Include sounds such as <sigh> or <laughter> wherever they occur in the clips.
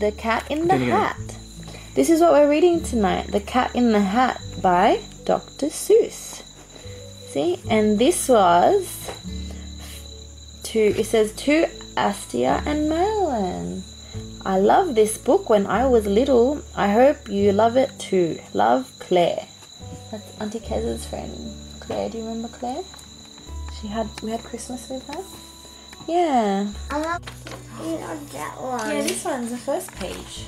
The Cat in the Hat. This is what we're reading tonight The Cat in the Hat by Dr. Seuss. See? And this was to, it says to Astia and Madeline. I love this book when I was little. I hope you love it too. Love, Claire. That's Auntie Kez's friend. Claire, do you remember Claire? She had, we had Christmas with her. Yeah. I love you know that one. Yeah, this one's the first page.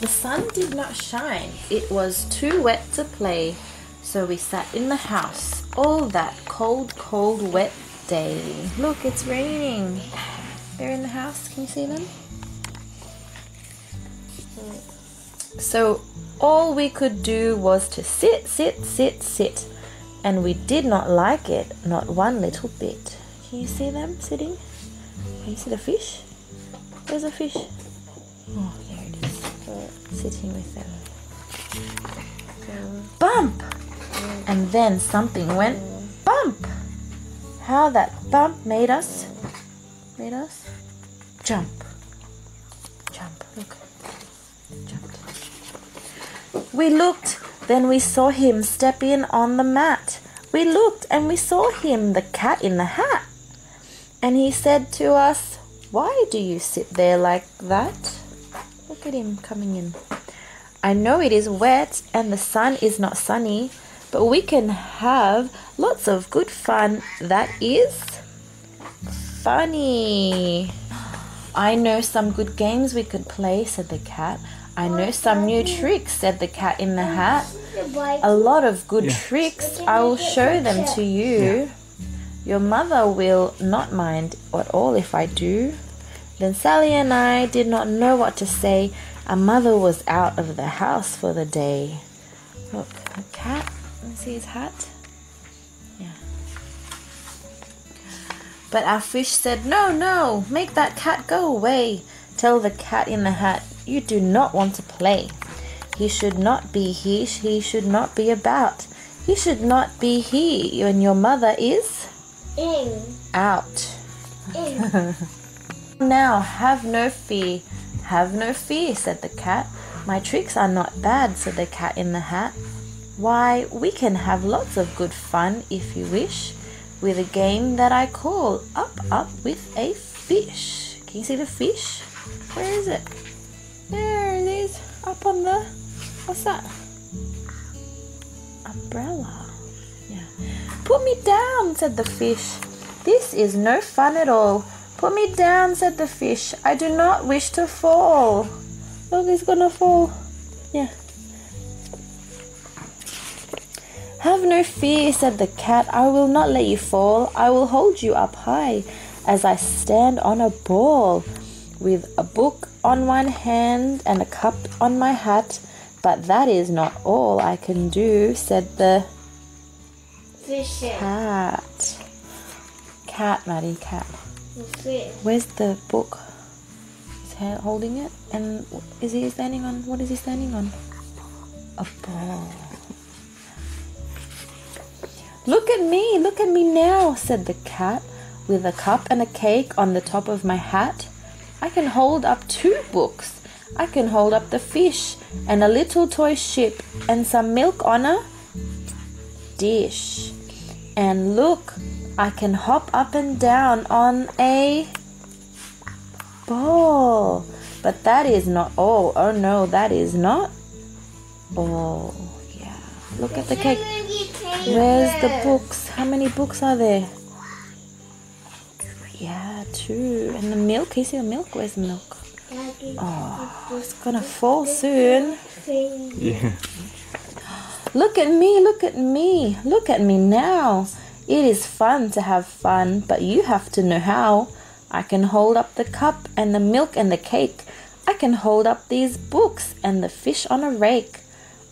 The sun did not shine. It was too wet to play, so we sat in the house all that cold, cold, wet day. Look, it's raining. They're in the house. Can you see them? So all we could do was to sit, sit, sit, sit, and we did not like it, not one little bit. Can you see them sitting? Can you see the fish? There's a fish. Oh, there it is. Sitting with them. Bump! And then something went bump. How that bump made us, made us jump. Jump. Look. Jumped. We looked, then we saw him step in on the mat. We looked and we saw him, the cat in the hat. And he said to us, Why do you sit there like that? Look at him coming in. I know it is wet and the sun is not sunny, but we can have lots of good fun. That is funny. I know some good games we could play, said the cat. I know some new tricks, said the cat in the hat. A lot of good Yeah. tricks. I will show them to you. Your mother will not mind at all if I do. Then Sally and I did not know what to say. Our mother was out of the house for the day. Look, a cat. Let me see his hat. Yeah. But our fish said, No, no, make that cat go away. Tell the cat in the hat, you do not want to play. He should not be here, he should not be about. He should not be here when your mother is In. out. In. <laughs> Now, have no fear. Have no fear, said the cat. My tricks are not bad, said the cat in the hat. Why, we can have lots of good fun if you wish, with a game that I call Up Up with a Fish. Can you see the fish? Where is it? There it is, up on the. What's that? Umbrella. Put me down, said the fish. This is no fun at all. Put me down, said the fish. I do not wish to fall. Look, he's gonna fall. Yeah. Have no fear, said the cat. I will not let you fall. I will hold you up high as I stand on a ball with a book on one hand and a cup on my hat. But that is not all I can do, said the Fish. cat. Cat, Maddie, cat. Fish. Where's the book? He's holding it, and is he standing on? What is he standing on? A ball. Look at me, look at me now, said the cat, with a cup and a cake on the top of my hat. I can hold up two books. I can hold up the fish and a little toy ship and some milk on a dish. And look, I can hop up and down on a ball. But that is not all. Oh no, that is not all. Yeah. Look at the cake. Where's the books? How many books are there? Yeah, two. And the milk? Can you see the milk? Where's the milk? Oh, it's gonna fall soon. Yeah. <laughs> Look at me, look at me, look at me now. It is fun to have fun, but you have to know how. I can hold up the cup and the milk and the cake. I can hold up these books and the fish on a rake.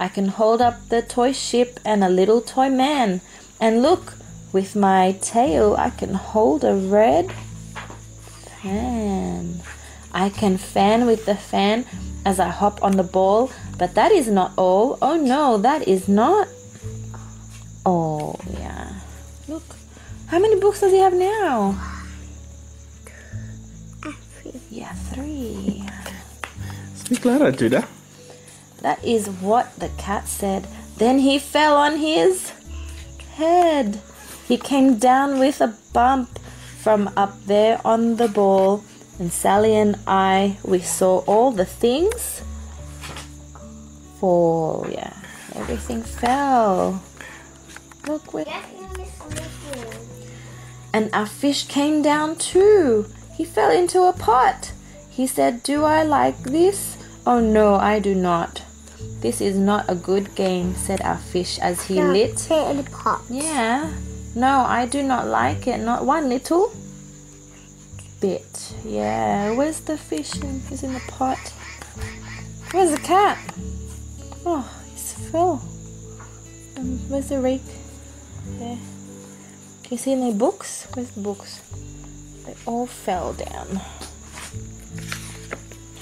I can hold up the toy ship and a little toy man. And look, with my tail, I can hold a red fan. I can fan with the fan as I hop on the ball, but that is not all. Oh no, that is not all. Yeah. Look, how many books does he have now? Yeah, three. Speak louder, Judah. That is what the cat said. Then he fell on his head. He came down with a bump from up there on the ball. And Sally and I, we saw all the things fall. Yeah, everything fell. Look. That's. And our fish came down too. He fell into a pot. He said, Do I like this? Oh no, I do not. This is not a good game, said our fish as he lit. Put it in the pot. Yeah. No, I do not like it. Not one little bit. Yeah. Where's the fish? He's in the pot. Where's the cat? Oh, he's fell. Um, where's the rake? There. Can you see any books? Where's the books? They all fell down.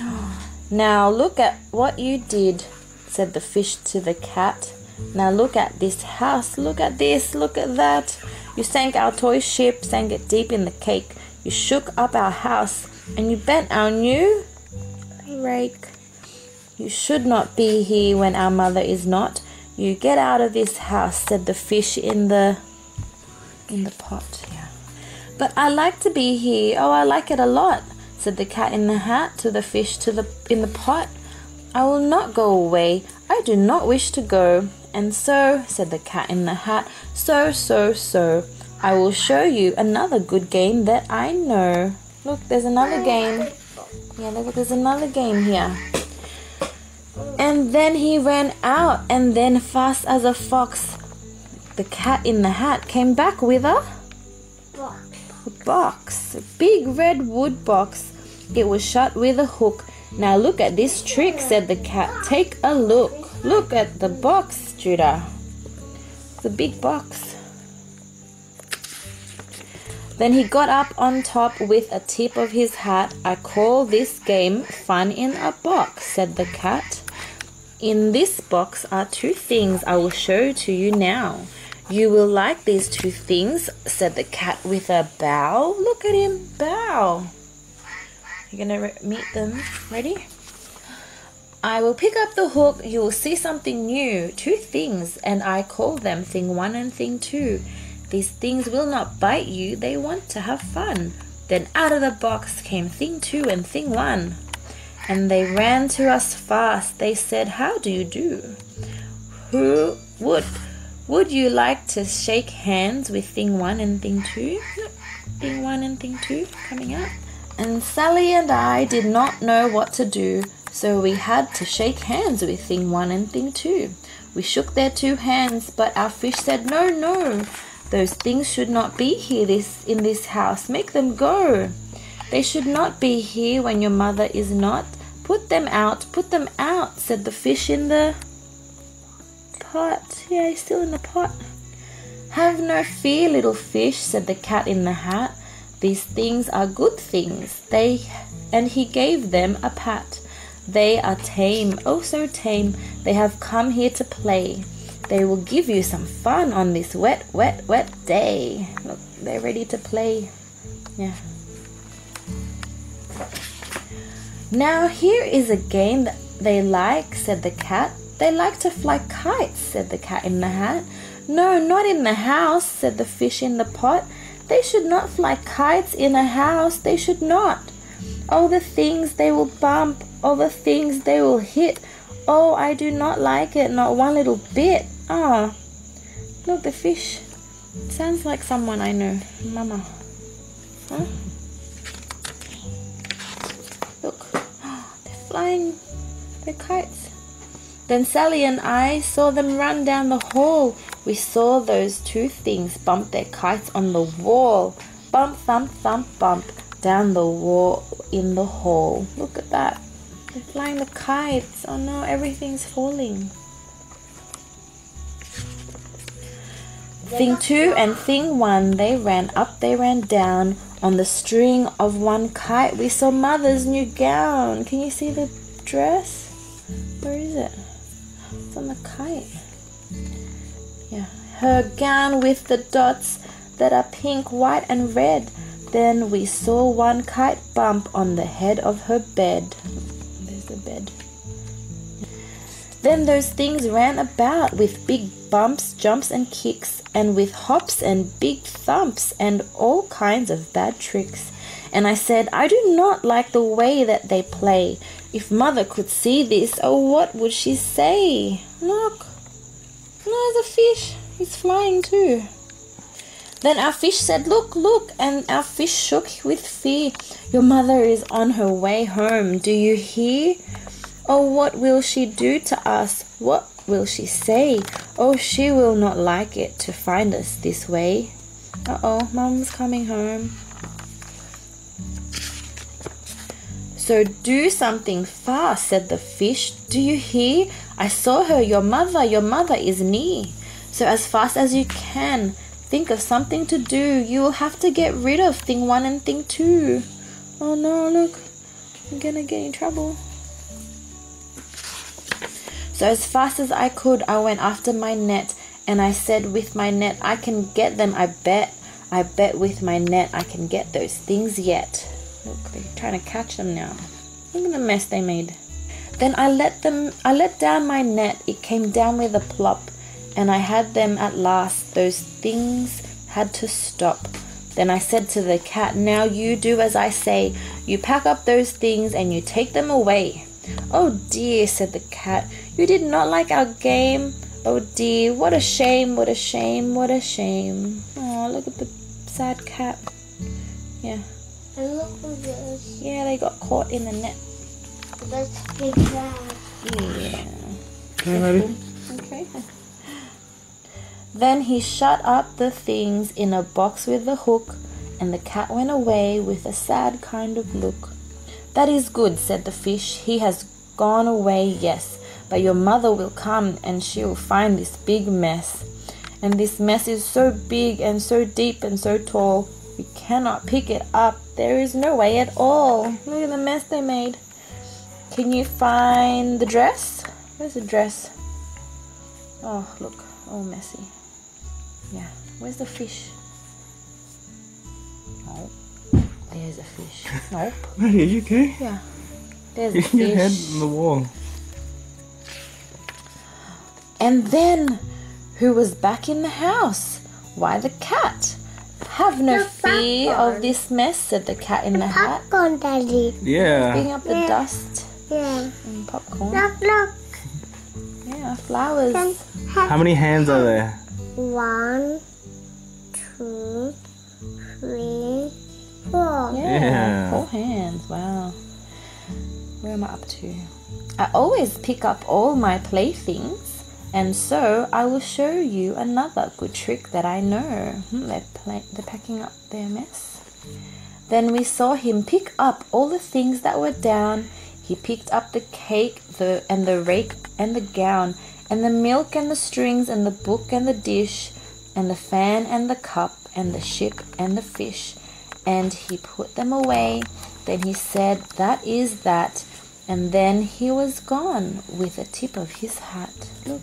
<gasps> Now look at what you did, said the fish to the cat. Now look at this house. Look at this. Look at that. You sank our toy ship, sank it deep in the cake. You shook up our house, and you bent our new rake. You should not be here when our mother is not. You get out of this house, said the fish in the in the pot. Yeah. But I like to be here. Oh, I like it a lot, said the cat in the hat to the fish to the in the pot. I will not go away. I do not wish to go. And so, said the cat in the hat, so, so, so, I will show you another good game that I know. Look, there's another game. Yeah, look, there's another game here. And then he ran out, and then, fast as a fox, the cat in the hat came back with a Box. a box, a big red wood box. It was shut with a hook. Now look at this trick, said the cat. Take a look. Look at the box, Judah. The big box. Then he got up on top with a tip of his hat. I call this game Fun in a Box, said the cat. In this box are two things I will show to you now. You will like these two things, said the cat with a bow. Look at him bow. You're gonna meet them. Ready? I will pick up the hook. You will see something new. Two things, and I call them thing one and thing two. These things will not bite you, they want to have fun. Then out of the box came thing two and thing one. And they ran to us fast. They said, How do you do? Who would would you like to shake hands with thing one and thing two? Thing one and thing two coming up. And Sally and I did not know what to do, so we had to shake hands with thing one and thing two. We shook their two hands, but our fish said, No, no, those things should not be here this in this house. Make them go. They should not be here when your mother is not. Put them out, put them out, said the fish in the pot. Yeah, he's still in the pot. Have no fear, little fish, said the cat in the hat. These things are good things. They and he gave them a pat. They are tame, oh so tame. They have come here to play. They will give you some fun on this wet, wet, wet day. Look, they're ready to play. Yeah. Now here is a game that they like, said the cat. They like to fly kites, said the cat in the hat. No, not in the house, said the fish in the pot. They should not fly kites in a house, they should not. Oh, the things they will bump, oh, the things they will hit. Oh, I do not like it, not one little bit. Ah, look, the fish. Sounds like someone I know. Mama. Huh? Flying. They're kites. Then Sally and I saw them run down the hall. We saw those two things bump their kites on the wall. Bump, thump, thump, bump down the wall in the hall. Look at that. They're flying the kites. Oh no, everything's falling. Thing two and thing one, they ran up, they ran down. On the string of one kite, we saw mother's new gown. Can you see the dress? Where is it? It's on the kite. Yeah. Her gown with the dots that are pink, white, and red. Then we saw one kite bump on the head of her bed. There's the bed. Then those things ran about with big bumps, jumps, and kicks, and with hops and big thumps, and all kinds of bad tricks. And I said, I do not like the way that they play. If mother could see this, oh, what would she say? Look, there's a fish. He's flying too. Then our fish said, Look, look, and our fish shook with fear. Your mother is on her way home. Do you hear? Oh, what will she do to us? What will she say? Oh, she will not like it to find us this way. Uh oh, Mum's coming home. So do something fast, said the fish. Do you hear? I saw her, your mother, your mother is near. So as fast as you can, think of something to do. You will have to get rid of thing one and thing two. Oh no, look, I'm gonna get in trouble. So as fast as I could, I went after my net, and I said, with my net, I can get them, I bet. I bet with my net I can get those things yet. Look, they're trying to catch them now. Look at the mess they made. Then I let them I let down my net. It came down with a plop, and I had them at last. Those things had to stop. Then I said to the cat, Now you do as I say. You pack up those things and you take them away. Oh dear, said the cat, you did not like our game. Oh dear, what a shame, what a shame, what a shame. Oh, look at the sad cat. Yeah. And look at this. Yeah, they got caught in the net. That's big bag. Yeah. Okay, ready? Okay. Then he shut up the things in a box with a hook, and the cat went away with a sad kind of look. That is good, said the fish. He has gone away, yes, but your mother will come and she will find this big mess. And this mess is so big and so deep and so tall, we cannot pick it up. There is no way at all. Look at the mess they made. Can you find the dress? Where's the dress? Oh, look, all messy. Yeah, where's the fish? Oh, there's a fish. <laughs> Nope. Are you okay? Yeah, there's <laughs> a fish. Your head on the wall. And then, who was back in the house? Why, the cat. Have no The fear popcorn. of this mess, said the cat in the hat, Popcorn, Daddy. Yeah. picking up the Yeah. dust Yeah. and popcorn. Look, look. Yeah, flowers. How many hands are there? one, two, three, four. Yeah, Yeah. four hands. Wow. Where am I up to? I always pick up all my playthings, and so I will show you another good trick that I know. Hmm, they're, play- they're packing up their mess. Then we saw him pick up all the things that were down. He picked up the cake, the and the rake and the gown, and the milk and the strings and the book and the dish, and the fan and the cup and the ship and the fish, and he put them away. Then he said, "That is that," and then he was gone with the tip of his hat. Look,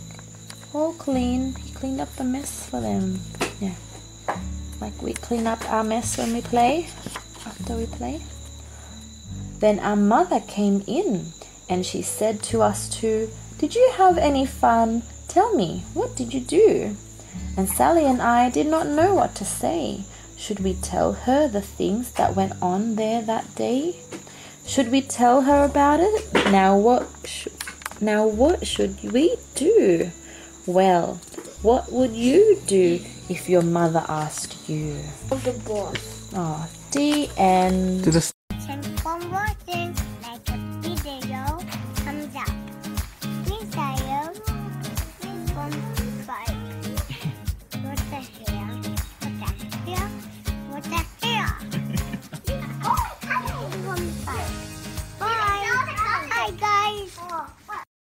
all clean. He cleaned up the mess for them. Yeah, like we clean up our mess when we play after we play. Then our mother came in and she said to us two, Did you have any fun? Tell me, what did you do? And Sally and I did not know what to say. Should we tell her the things that went on there that day? Should we tell her about it? Now what sh- now what should we do? Well, what would you do if your mother asked you? The boss. Oh, the end. To the